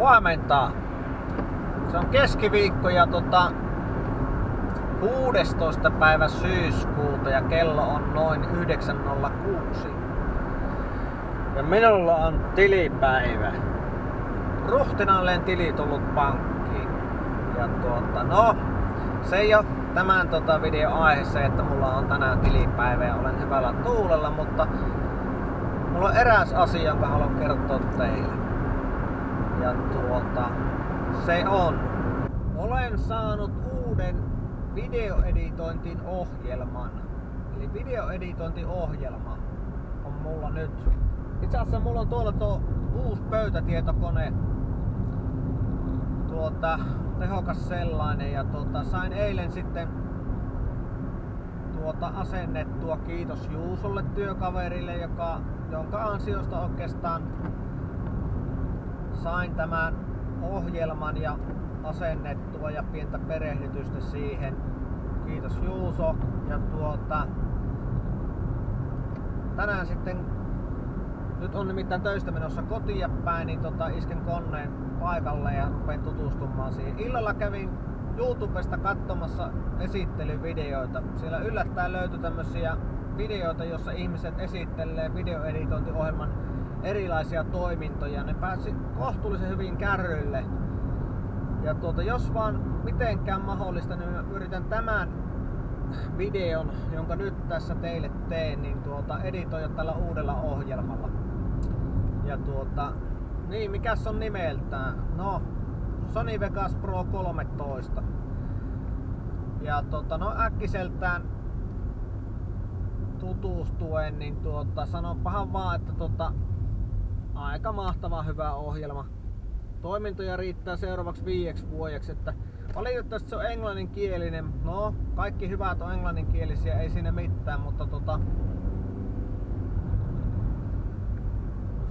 Huomenta. Se on keskiviikko ja tota, 16. päivä syyskuuta ja kello on noin 9.06. Ja minulla on tilipäivä. Ruhtinaalleen tili tullut pankkiin. Ja tuota, no, se ei ole tämän tota video aihe se, että mulla on tänään tilipäivä ja olen hyvällä tuulella, mutta mulla on eräs asia, jonka haluan kertoa teille. Ja tuota, se on. Olen saanut uuden videoeditointin ohjelman. Eli videoeditointiohjelma on mulla nyt. Itse asiassa mulla on tuolla tuo uusi pöytätietokone. Tuota, tehokas sellainen ja tuota, sain eilen sitten tuota asennettua kiitos Juusolle työkaverille, joka, jonka ansiosta oikeastaan sain tämän ohjelman ja asennettua ja pientä perehdytystä siihen. Kiitos Juuso. Ja tuota, tänään sitten, nyt on nimittäin töistä menossa kotia päin, niin tota, isken koneen paikalle ja rupein tutustumaan siihen. Illalla kävin YouTubesta katsomassa esittelyvideoita. Siellä yllättäen löytyi tämmöisiä videoita, jossa ihmiset esittelee videoeditointiohjelman erilaisia toimintoja. Ne pääsi kohtuullisen hyvin kärryille. Ja tuota, jos vaan mitenkään mahdollista, niin yritän tämän videon, jonka nyt tässä teille teen, niin tuota, editoida tällä uudella ohjelmalla. Ja tuota, niin, mikä on nimeltään? No, Sony Vegas Pro 13. Ja tota, no äkkiseltään tutustuen, niin tuota, sanonpahan vaan, että tota, aika mahtava hyvä ohjelma. Toimintoja riittää seuraavaksi viieksi vuodeksi, että valitettavasti se on englanninkielinen. No, kaikki hyvät on englanninkielisiä, ei siinä mitään, mutta tota,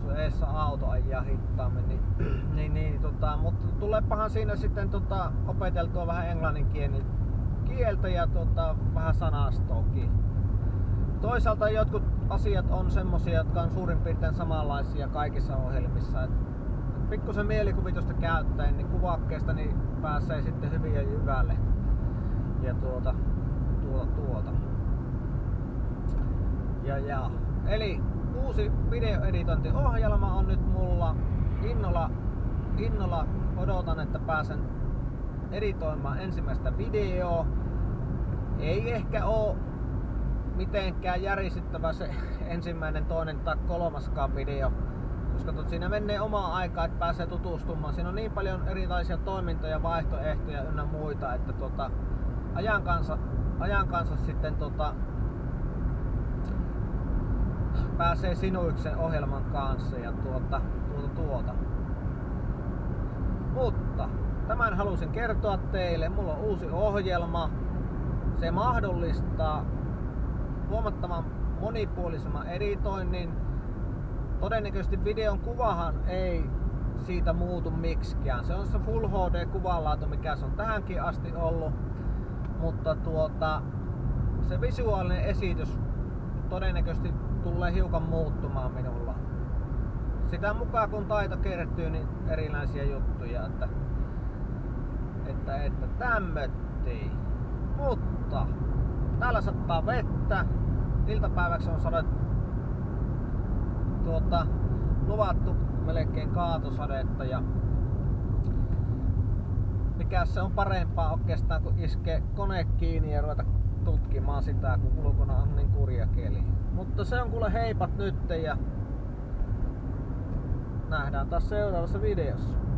jos eessä auto ajaa hitaammin, niin, niin, niin tota, mutta tuleepahan siinä sitten tota, opeteltua vähän englanninkieltä ja tota, vähän sanastoakin. Toisaalta jotkut asiat on semmosia, jotka on suurin piirtein samanlaisia kaikissa ohjelmissa. Et pikkusen mielikuvitusta käyttäen, niin kuvakkeesta niin pääsee sitten hyvin ja hyvälle. Ja tuota, tuota, tuota. Ja, ja. Eli uusi videoeditointiohjelma on nyt mulla. Innolla, innolla odotan, että pääsen editoimaan ensimmäistä videoa. Ei ehkä oo mitenkään järisyttävä se ensimmäinen, toinen tai kolmaskaan video. Koska tot, siinä menee omaa aikaa, että pääsee tutustumaan. Siinä on niin paljon erilaisia toimintoja, vaihtoehtoja ynnä muita, että tota, ajan, kanssa, ajan kanssa sitten tota, pääsee sinuiksen ohjelman kanssa ja tuota, tuota, tuota. Mutta tämän halusin kertoa teille. Mulla on uusi ohjelma. Se mahdollistaa huomattavan monipuolisemman editoinnin. Todennäköisesti videon kuvahan ei siitä muutu miksikään. Se on se Full HD kuvanlaatu, mikä se on tähänkin asti ollut. Mutta tuota, se visuaalinen esitys todennäköisesti tulee hiukan muuttumaan minulla. Sitä mukaan kun taito kertyy, niin erilaisia juttuja, että, että, että tämmöttiin. Mutta täällä sattaa vettä. Iltapäiväksi on sadet tuota, luvattu melkein kaatosadetta ja mikä se on parempaa oikeastaan kun iskee kone kiinni ja ruveta tutkimaan sitä, kun ulkona on niin kurja keli. Mutta se on kuule heipat nyt ja nähdään taas seuraavassa videossa.